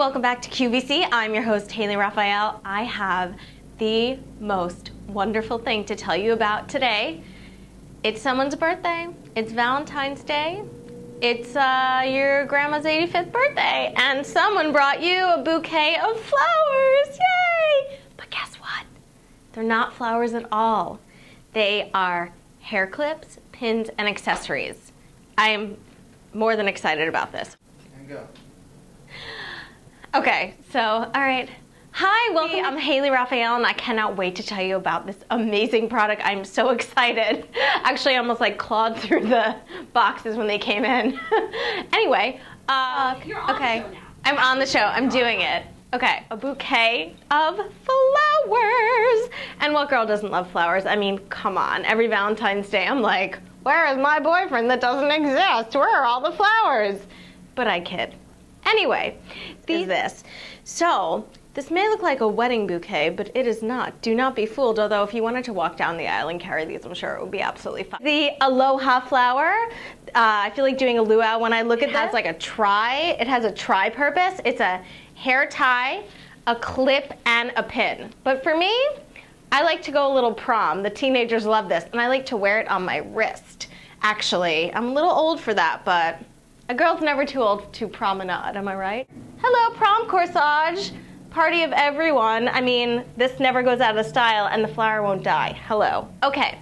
welcome back to QVC. I'm your host, Hayley Raphael. I have the most wonderful thing to tell you about today. It's someone's birthday. It's Valentine's Day. It's uh, your grandma's 85th birthday, and someone brought you a bouquet of flowers. Yay! But guess what? They're not flowers at all. They are hair clips, pins, and accessories. I am more than excited about this. And go. Okay, so, all right. Hi, welcome. I'm Hayley Raphael, and I cannot wait to tell you about this amazing product. I'm so excited. Actually, I almost like clawed through the boxes when they came in. anyway, uh, You're on the okay. show now. I'm on the show. I'm doing it. Okay, a bouquet of flowers. And what girl doesn't love flowers? I mean, come on. Every Valentine's Day, I'm like, where is my boyfriend that doesn't exist? Where are all the flowers? But I kid. Anyway, these this. So, this may look like a wedding bouquet, but it is not. Do not be fooled, although if you wanted to walk down the aisle and carry these, I'm sure it would be absolutely fine. The Aloha flower, uh, I feel like doing a luau when I look at that. It's like a tri, it has a tri-purpose. It's a hair tie, a clip, and a pin. But for me, I like to go a little prom. The teenagers love this, and I like to wear it on my wrist. Actually, I'm a little old for that, but a girl's never too old to promenade, am I right? Hello, prom corsage. Party of everyone. I mean, this never goes out of style and the flower won't die. Hello. Okay,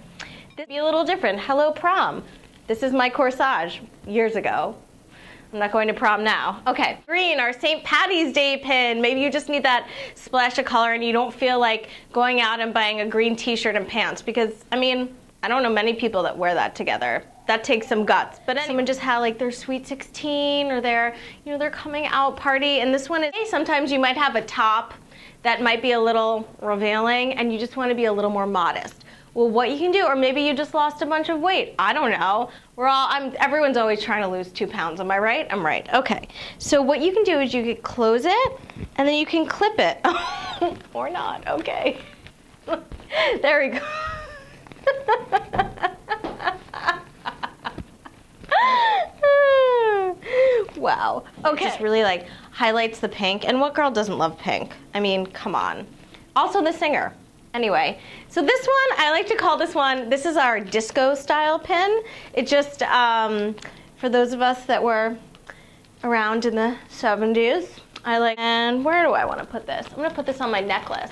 this be a little different. Hello, prom. This is my corsage years ago. I'm not going to prom now. Okay, green, our St. Patty's Day pin. Maybe you just need that splash of color and you don't feel like going out and buying a green t-shirt and pants because, I mean, I don't know many people that wear that together. That takes some guts. But someone just had like their sweet 16 or their, you know, their coming out party. And this one is, hey, sometimes you might have a top that might be a little revealing and you just want to be a little more modest. Well, what you can do, or maybe you just lost a bunch of weight. I don't know. We're all, I'm, everyone's always trying to lose two pounds. Am I right? I'm right. Okay. So what you can do is you can close it and then you can clip it. or not. Okay. there we go. wow. Okay. Just really like highlights the pink. And what girl doesn't love pink? I mean, come on. Also the singer. Anyway, so this one, I like to call this one, this is our disco style pin. It just, um, for those of us that were around in the 70s, I like, and where do I want to put this? I'm going to put this on my necklace.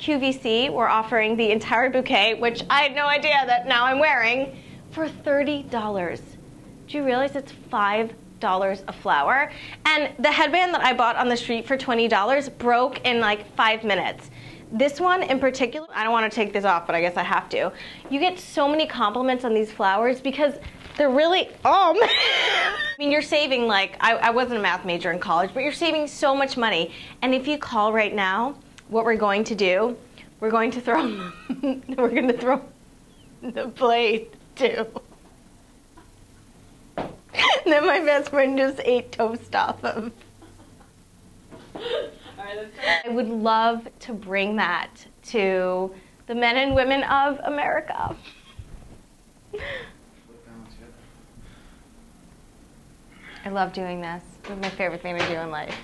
QVC, we're offering the entire bouquet, which I had no idea that now I'm wearing, for $30. Do you realize it's $5 a flower? And the headband that I bought on the street for $20 broke in like five minutes. This one in particular, I don't want to take this off, but I guess I have to. You get so many compliments on these flowers because they're really, um, I mean, you're saving like, I, I wasn't a math major in college, but you're saving so much money. And if you call right now, what we're going to do, we're going to throw, we're going to throw the plate too. then my best friend just ate toast off of. All right, let's go. I would love to bring that to the men and women of America. Flip balance, yep. I love doing this. It's my favorite thing to do in life.